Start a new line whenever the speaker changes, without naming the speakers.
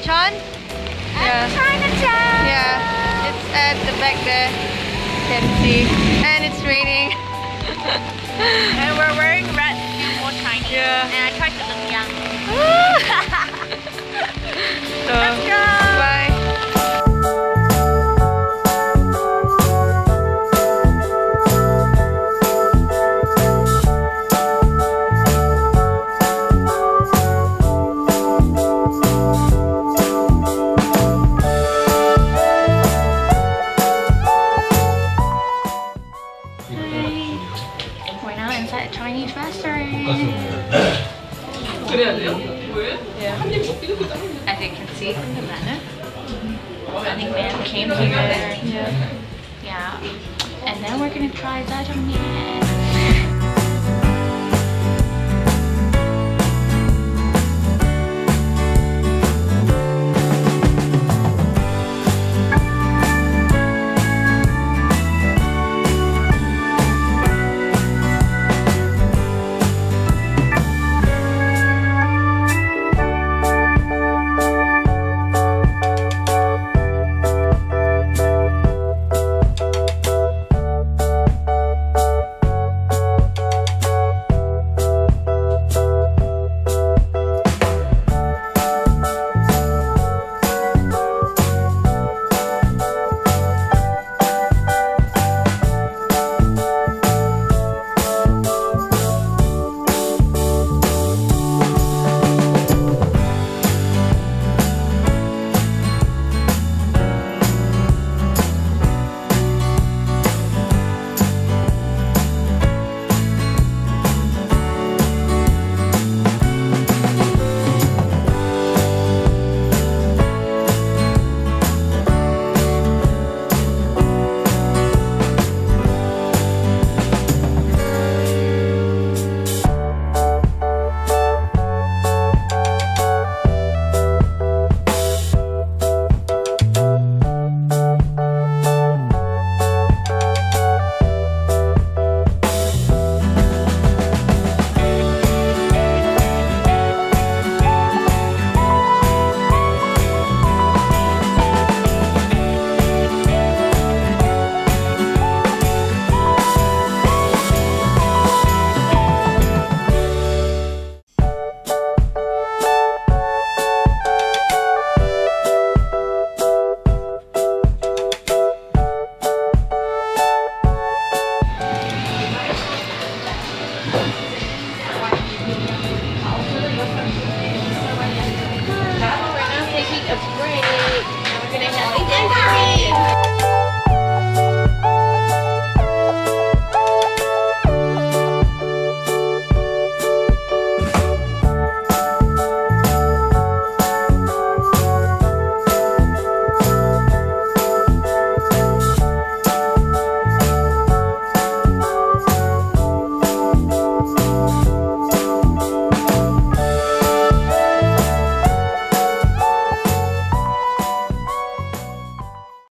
Incheon? Yeah.
Chinatown!
Yeah, it's at the back there. You can see. And it's raining.
Restaurant. As you can see from the menu, running man came here.
Yeah.
Yeah. And then we're gonna try jjajangmyeon.